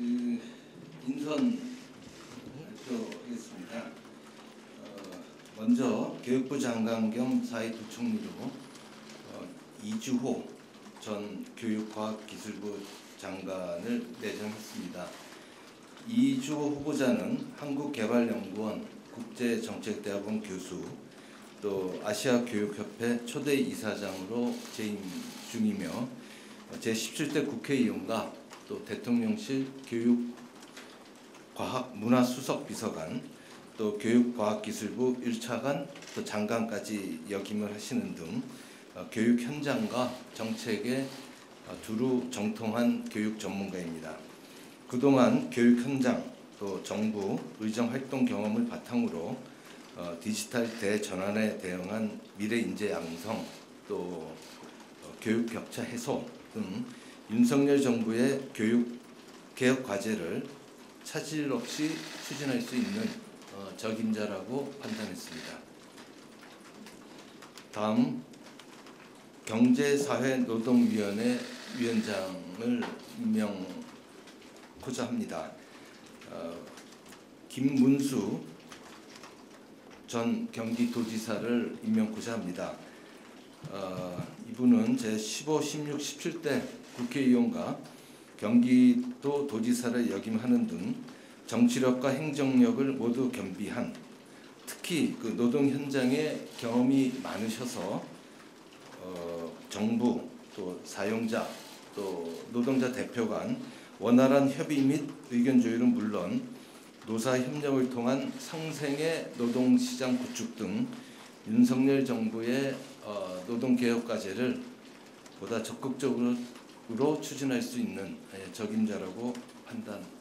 그 인선 발표하겠습니다. 어, 먼저 교육부 장관 겸 사회부총리로 어, 이주호 전 교육과학기술부 장관을 내정했습니다. 이주호 후보자는 한국개발연구원 국제정책대학원 교수 또 아시아교육협회 초대 이사장으로 재임 중이며 제17대 국회의원과 또 대통령실 교육과학 문화수석 비서관 또 교육과학기술부 1차관 또 장관까지 역임을 하시는 등 어, 교육 현장과 정책에 어, 두루 정통한 교육 전문가입니다. 그동안 교육 현장 또 정부 의정 활동 경험을 바탕으로 어, 디지털 대전환에 대응한 미래 인재 양성 또 어, 교육 격차 해소 등 윤석열 정부의 교육 개혁 과제를 차질 없이 추진할 수 있는 어, 적임자라고 판단했습니다. 다음 경제사회노동위원회 위원장을 임명하고자 합니다. 어, 김문수 전 경기도지사를 임명고자 합니다. 어, 이분은 제 15, 16, 17대 국회의원과 경기도 도지사를 역임하는 등 정치력과 행정력을 모두 겸비한 특히 그 노동 현장에 경험이 많으셔서 어, 정부 또 사용자 또 노동자 대표 간 원활한 협의 및 의견 조율은 물론 노사 협력을 통한 상생의 노동시장 구축 등 윤석열 정부의 어, 노동개혁 과제를 보다 적극적으로 추진할 수 있는 예, 적임자라고 판단합니다.